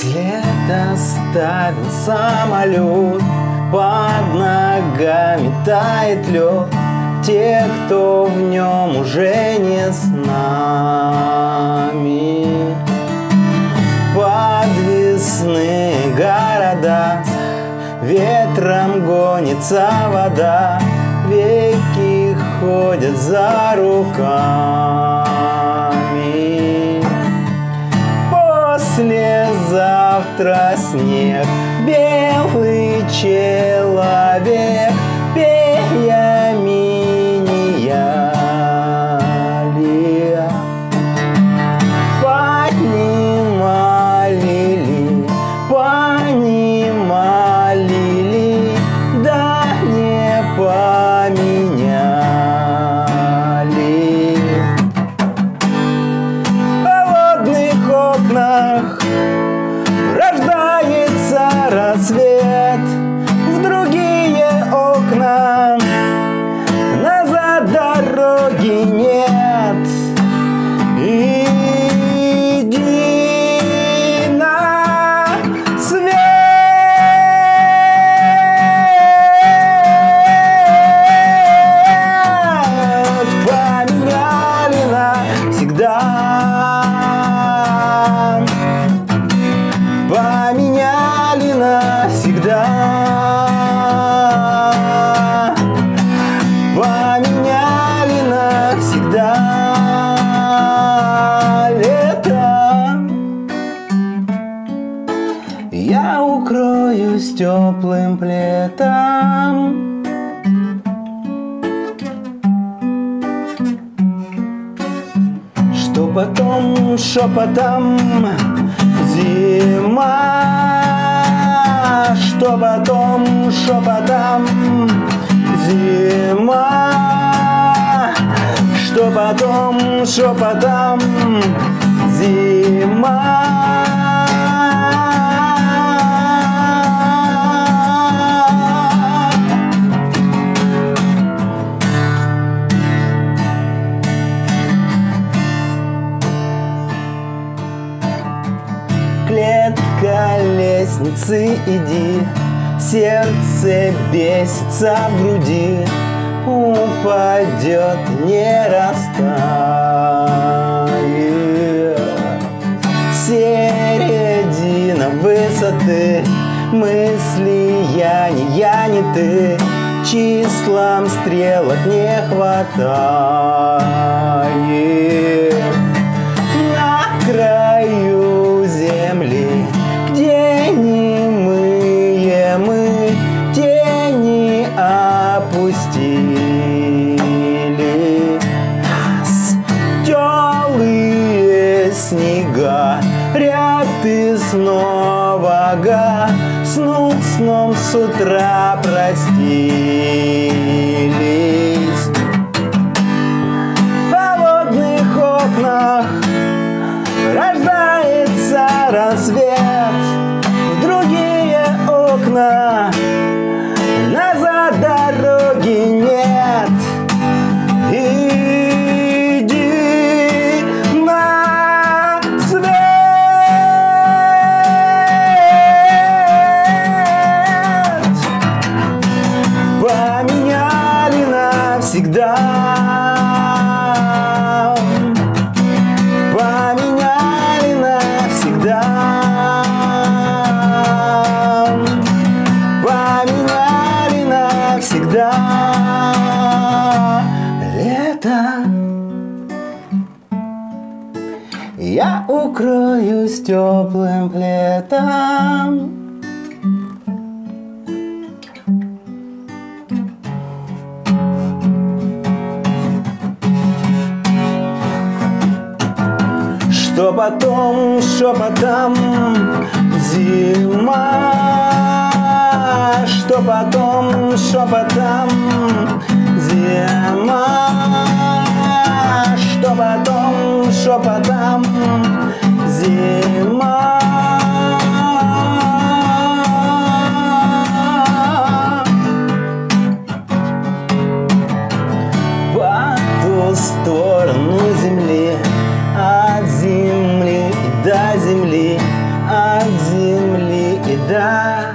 След оставил самолет Под ногами тает лед. Те, кто в нем уже не с нами. Подвесные города Ветром гонится вода. Веки ходят за руками Послезавтра снег. Белый человек навсегда Поменяли навсегда. Поменяли навсегда. Лето. Я укроюсь теплым плетом Что потом шепотом зима Что потом шепотом зима Что потом шепотом зима лестницы иди Сердце бесится в груди Упадет, не растает. Середина высоты Мысли я не я не ты Числам стрелок не хватает снега, ряд из нового Сну сном с утра простились. Поменяли навсегда. Поменяли навсегда. Поменяли навсегда. Лето я укроюсь теплым плетом Что потом зима. Что потом шепотом зима. Что потом шепотом зима до земли, от земли и до